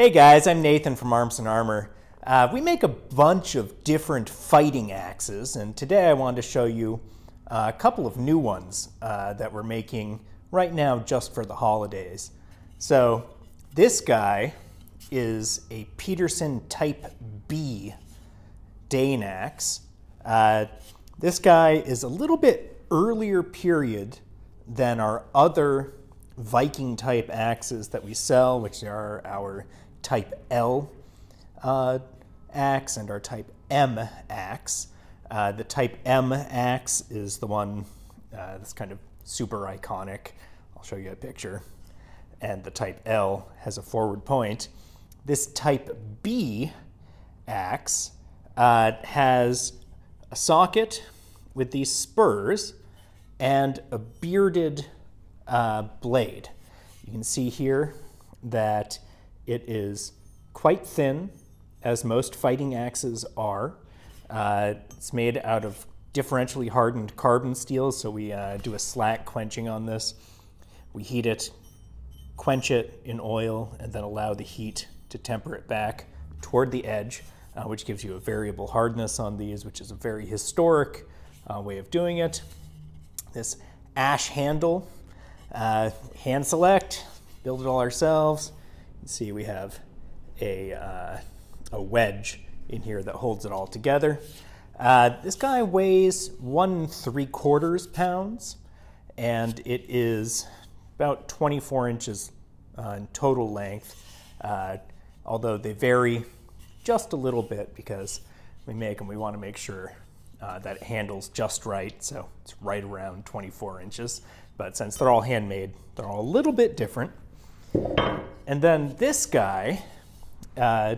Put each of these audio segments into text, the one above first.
Hey guys, I'm Nathan from Arms and Armor. Uh, we make a bunch of different fighting axes, and today I wanted to show you uh, a couple of new ones uh, that we're making right now just for the holidays. So this guy is a Petersen Type B Dane axe. Uh, this guy is a little bit earlier period than our other Viking type axes that we sell, which are our type L uh, axe and our type M axe. Uh, the type M axe is the one uh, that's kind of super iconic. I'll show you a picture. And the type L has a forward point. This type B axe uh, has a socket with these spurs and a bearded uh, blade. You can see here that it is quite thin, as most fighting axes are. Uh, it's made out of differentially hardened carbon steel, so we uh, do a slack quenching on this. We heat it, quench it in oil, and then allow the heat to temper it back toward the edge, uh, which gives you a variable hardness on these, which is a very historic uh, way of doing it. This ash handle, uh, hand select, build it all ourselves. See we have a, uh, a wedge in here that holds it all together. Uh, this guy weighs one three quarters pounds, and it is about 24 inches uh, in total length, uh, although they vary just a little bit because we make them, we want to make sure uh, that it handles just right, so it's right around 24 inches. But since they're all handmade, they're all a little bit different. And then this guy, uh,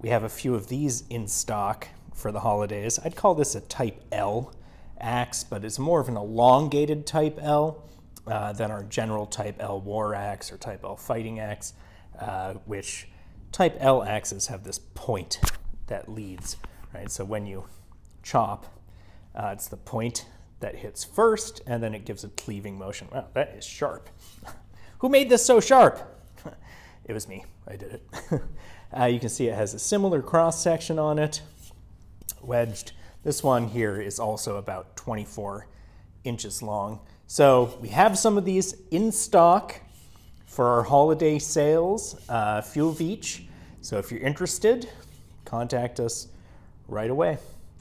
we have a few of these in stock for the holidays. I'd call this a Type L axe, but it's more of an elongated Type L uh, than our general Type L war axe or Type L fighting axe, uh, which Type L axes have this point that leads, right? So when you chop, uh, it's the point that hits first, and then it gives a cleaving motion. Wow, that is sharp. Who made this so sharp? It was me. I did it. uh, you can see it has a similar cross section on it, wedged. This one here is also about 24 inches long. So we have some of these in stock for our holiday sales, uh, few of each. So if you're interested, contact us right away.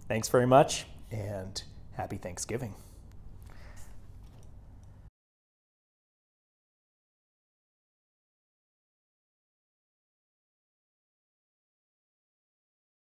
Thanks very much and happy Thanksgiving.